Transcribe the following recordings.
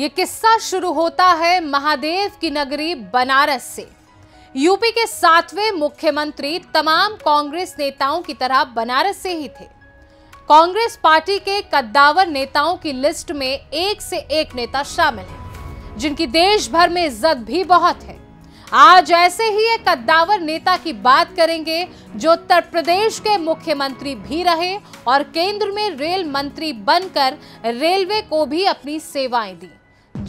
ये किस्सा शुरू होता है महादेव की नगरी बनारस से। यूपी के सातवें मुख्यमंत्री तमाम कांग्रेस नेताओं की तरह बनारस से ही थे। कांग्रेस पार्टी के कद्दावर नेताओं की लिस्ट में एक से एक नेता शामिल है, जिनकी देश भर में इज़्ज़त भी बहुत है। आज ऐसे ही एक कद्दावर नेता की बात करेंगे, जो उत्तर प्रदेश के मुख्यमंत्री भी रहे और केंद्र में रेल मंत्री बनकर रेलवे को भी अपनी सेवाएँ दी।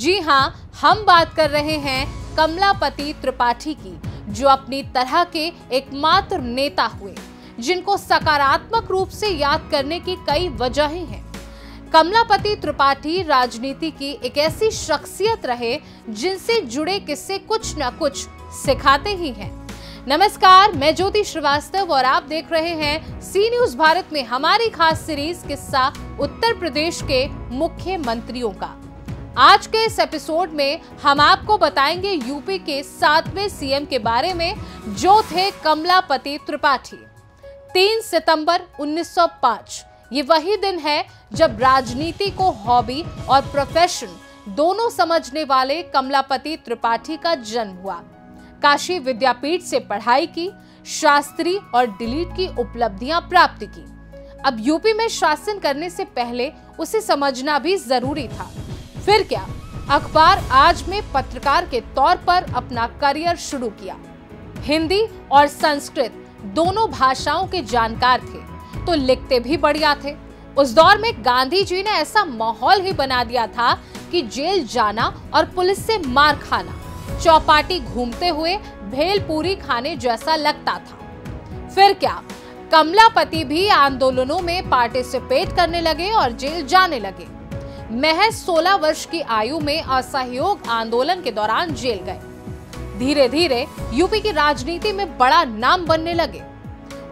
जी हाँ हम बात कर रहे हैं कमलापति त्रिपाठी की, जो अपनी तरह के एकमात्र नेता हुए, जिनको सकारात्मक रूप से याद करने की कई वजहें हैं। कमलापति त्रिपाठी राजनीति की एक ऐसी शख्सियत रहे, जिनसे जुड़े किस्से कुछ न कुछ सिखाते ही हैं। नमस्कार, मैं ज्योति श्रीवास्तव और आप देख रहे हैं सी न्यूज़ भारत में हमारी खास सीरीज़ किस्सा उत्तर प्रदेश के मुख्यमंत्रियों का। आज के इस एपिसोड में हम आपको बताएँगे यूपी के सातवें सीएम के बारे में, जो थे कमलापति त्रिपाठी। 3 सितंबर 1905 ये वही दिन है जब राजनीति को हॉबी और प्रोफेशन दोनों समझने वाले कमलापति त्रिपाठी का जन्म हुआ। काशी विद्यापीठ से पढ़ाई की, शास्त्री और डिलीट की उपलब्धियाँ प्राप्त की। अब यूपी में शासन करने से पहले उसे समझना भी ज़रूरी था। फिर क्या? अखबार आज में पत्रकार के तौर पर अपना करियर शुरू किया। हिंदी और संस्कृत दोनों भाषाओं के जानकार थे तो लिखते भी बढ़िया थे। उस दौर में गांधी जी ने ऐसा माहौल ही बना दिया था कि जेल जाना और पुलिस से मार खाना, चौपाटी घूमते हुए भेलपूरी खाने जैसा लगता था। फिर क्या? कमलापति भी आंदोलनों में पार्टिसिपेट करने लगे और जेल जाने लगे। महज 16 वर्ष की आयु में असहयोग आंदोलन के दौरान जेल गए। धीरे धीरे यूपी की राजनीति में बड़ा नाम बनने लगे।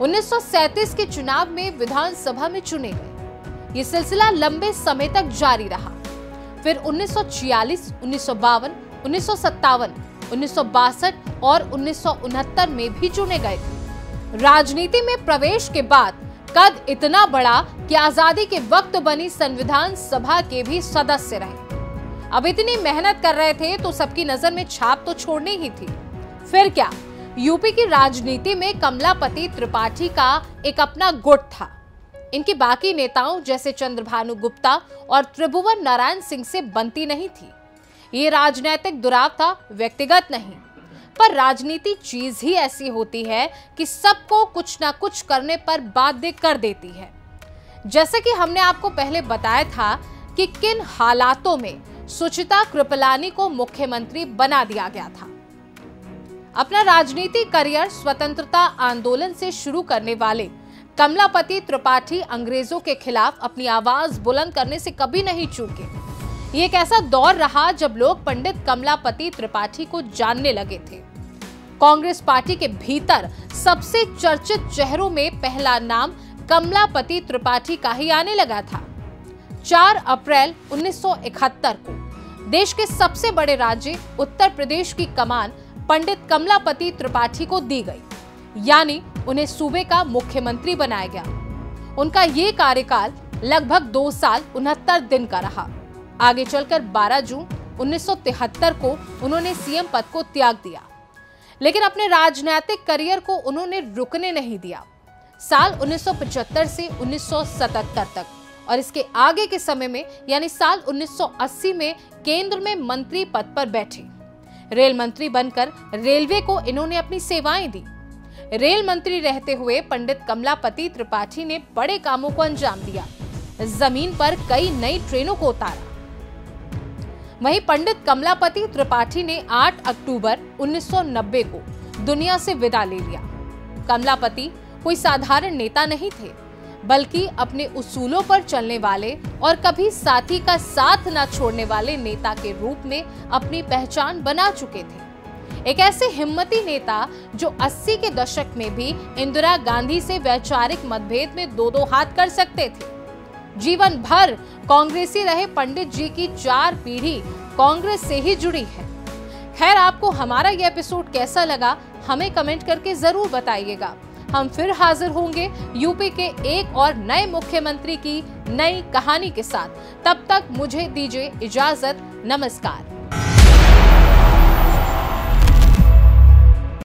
1937 के चुनाव में विधानसभा में चुने गए। ये सिलसिला लंबे समय तक जारी रहा। फिर 1946, 1952, उन्नीस उन्नीस और उन्नीस सौ उनहत्तर में भी चुने गए राजनीति में प्रवेश के बाद कद इतना बड़ा कि आज़ादी के वक्त बनी संविधान सभा के भी सदस्य रहे। अब इतनी मेहनत कर रहे थे तो सबकी नज़र में छाप तो छोड़नी ही थी। फिर क्या? यूपी की राजनीति में कमलापति त्रिपाठी का एक अपना गुट था। इनकी बाकी नेताओं जैसे चंद्रभानु गुप्ता और त्रिभुवन नारायण सिंह से बनती नहीं थी। ये राजनैतिक दुराव था, व्यक्तिगत नहीं। पर राजनीति चीज़ ही ऐसी होती है कि सबको कुछ ना कुछ करने पर बाध्य कर देती है। जैसे कि हमने आपको पहले बताया था कि किन हालातों में सुचिता कृपलानी को मुख्यमंत्री बना दिया गया था। अपना राजनीतिक करियर स्वतंत्रता आंदोलन से शुरू करने वाले कमलापति त्रिपाठी अंग्रेज़ों के खिलाफ अपनी आवाज़ बुलंद करने से कभी नहीं चूके। ये एक ऐसा दौर रहा जब लोग पंडित कमलापति त्रिपाठी को जानने लगे थे। कांग्रेस पार्टी के भीतर सबसे चर्चित चेहरों में पहला नाम कमलापति त्रिपाठी का ही आने लगा था। 4 अप्रैल 1971 को देश के सबसे बड़े राज्य उत्तर प्रदेश की कमान पंडित कमलापति त्रिपाठी को दी गई, यानी उन्हें सूबे का मुख्यमंत्री बनाया गया। उनका ये कार्यकाल लगभग दो साल उनहत्तर दिन का रहा। आगे चलकर 12 जून 1973 को उन्होंने सीएम पद को त्याग दिया। लेकिन अपने राजनीतिक करियर को उन्होंने रुकने नहीं दिया। साल 1975 से 1977 तक। और इसके आगे के समय में, यानी साल 1980 में, केंद्र में मंत्री पद पर बैठे। रेल मंत्री बनकर रेलवे को इन्होंने अपनी सेवाएँ दी। रेल मंत्री रहते हुए पंडित कमलापति त्रिपाठी ने बड़े कामों को अंजाम दिया। ज़मीन पर कई नई ट्रेनों को उतारा। वहीं पंडित कमलापति त्रिपाठी ने 8 अक्टूबर 1990 को दुनिया से विदा ले लिया। कमलापति कोई साधारण नेता नहीं थे, बल्कि अपने उसूलों पर चलने वाले और कभी साथी का साथ न छोड़ने वाले नेता के रूप में अपनी पहचान बना चुके थे। एक ऐसे हिम्मती नेता जो 80 के दशक में भी इंदिरा गांधी से वैचारिक मतभेद में दो दो हाथ कर सकते थे। जीवन भर कांग्रेसी रहे पंडित जी की चार पीढ़ी कांग्रेस से ही जुड़ी है। खैर, आपको हमारा ये एपिसोड कैसा लगा, हमें कमेंट करके ज़रूर बताइएगा। हम फिर हाजिर होंगे यूपी के एक और नए मुख्यमंत्री की नई कहानी के साथ। तब तक मुझे दीजिए इजाज़त। नमस्कार।